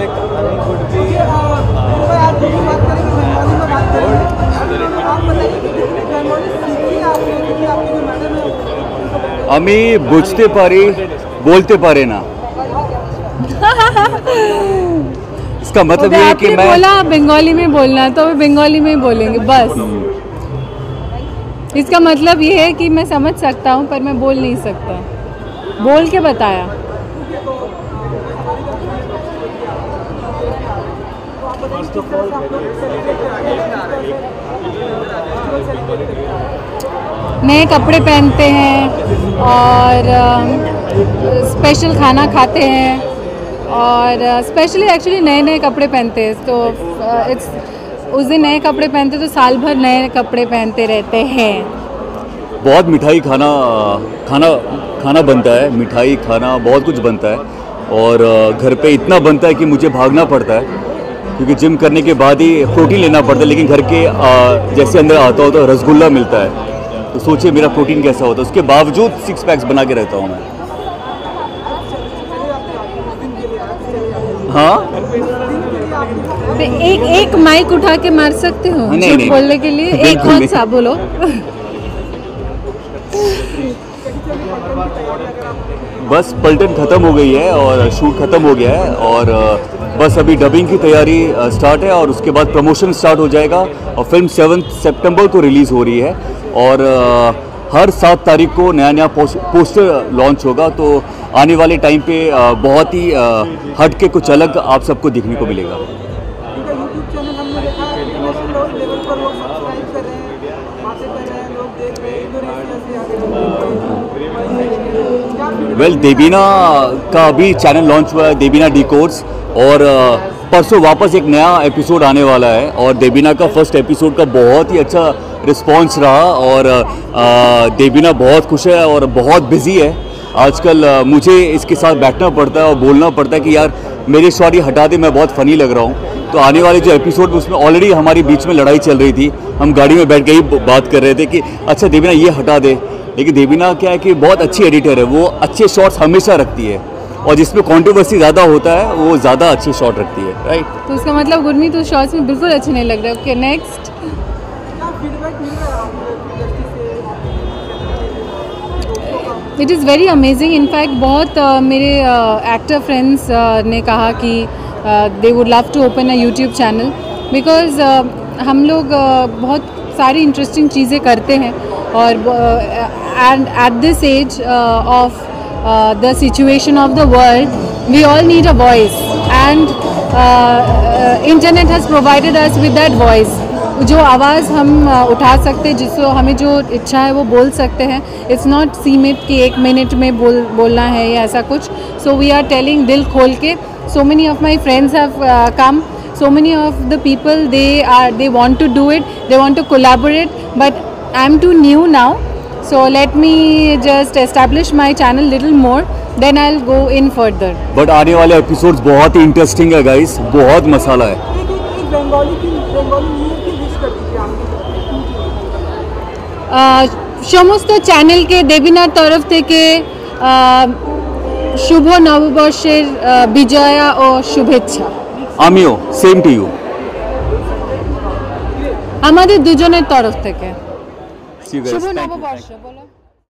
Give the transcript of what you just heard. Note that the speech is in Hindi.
में कहानी could be, আমি বুঝতে পারি বলতে পারে না इसका मतलब ये है कि आपने मैं बोला बंगाली में बोलना तो मैं बंगाली में ही बोलेंगे बस इसका मतलब ये है कि मैं समझ सकता हूँ पर मैं बोल नहीं सकता बोल के बताया नए कपड़े पहनते हैं और स्पेशल खाना खाते हैं और स्पेशली एक्चुअली नए नए कपड़े पहनते हैं। तो इट्स उस दिन नए कपड़े पहनते तो साल भर नए कपड़े पहनते रहते हैं। बहुत मिठाई खाना खाना खाना बनता है। मिठाई खाना बहुत कुछ बनता है। और घर पे इतना बनता है कि मुझे भागना पड़ता है। क्योंकि जिम करने के बाद ही प्रोटीन लेना पड़ता है लेकिन घर के जैसे अंदर आता हो तो रसगुल्ला मिलता है तो सोचिए मेरा प्रोटीन कैसा होता है। उसके बावजूद सिक्स पैक्स बना के रहता हूँ मैं। हाँ? एक एक माइक उठा के मार सकते हो? झूठ बोलने के लिए एक कौन सा बोलो। बस पलटन ख़त्म हो गई है और शूट ख़त्म हो गया है और बस अभी डबिंग की तैयारी स्टार्ट है और उसके बाद प्रमोशन स्टार्ट हो जाएगा और फ़िल्म सेवन सेप्टेम्बर को रिलीज़ हो रही है और हर सात तारीख को नया नया पोस, पोस्टर लॉन्च होगा। तो आने वाले टाइम पे बहुत ही हट के कुछ अलग आप सबको देखने को मिलेगा उनका यूट्यूब चैनल हमने देखा है इंटरनेशनल लेवल पर लोग सब्सक्राइब कर रहे हैं बातें कर रहे हैं लोग देख रहे हैं इंडोनेशिया से आगे वेल देवीना का अभी चैनल लॉन्च हुआ है देवीना डी कोर्स और परसों वापस एक नया एपिसोड आने वाला है और देवीना का फ़र्स्ट एपिसोड का बहुत ही अच्छा रिस्पांस रहा और अ, देवीना बहुत खुश है और बहुत बिज़ी है। आजकल मुझे इसके साथ बैठना पड़ता है और बोलना पड़ता है कि यार मेरे शॉट ये हटा दे मैं बहुत फ़नी लग रहा हूँ। तो आने वाले जो एपिसोड उसमें ऑलरेडी हमारी बीच में लड़ाई चल रही थी हम गाड़ी में बैठ के ही बात कर रहे थे कि अच्छा देवीना ये हटा दे। लेकिन देवीना क्या है कि बहुत अच्छी एडिटर है वो अच्छे शॉट्स हमेशा रखती है। और जिसमें कंट्रोवर्सी ज़्यादा होता है वो ज़्यादा अच्छे शॉट रखती है राइट तो उसका मतलब गुरमीत उस शॉर्ट्स में बिल्कुल अच्छे नहीं लग रहे। Okay next it is very amazing in fact बहुत uh, मेरे एक्टर uh, फ्रेंड्स uh, ने कहा कि they would love to open a YouTube channel because हम लोग uh, बहुत सारी इंटरेस्टिंग चीज़ें करते हैं। और and at this age of the situation of the world we all need a voice and internet has provided us with that voice जो आवाज़ हम उठा सकते हैं, जिसको हमें जो इच्छा है, वो बोल सकते हैं। इट्स नॉट सीमित कि एक मिनट में बोल, बोलना है या ऐसा कुछ। सो वी आर टेलिंग दिल खोल के। So many of my friends have come so many of the people they are they want to do it they want to collaborate. But i'm too new now so let me just establish my channel little more then i'll go in further but आने वाले एपिसोड्स बहुत ही इंटरेस्टिंग है गाइस बहुत मसाला है एक एक एक बंगाली की बंगाली न्यूज की विश कर दीजिए आपकी সমস্ত চ্যানেলকে দেবিনার তরফ থেকে আহ, শুভ নববর্ষের আহ, বিজয়া ও শুভেচ্ছা আমিও সেম টু ইউ আমাদের দুজনের তরফ থেকে See you guys. Shubho Thank you. নববর্ষ বলো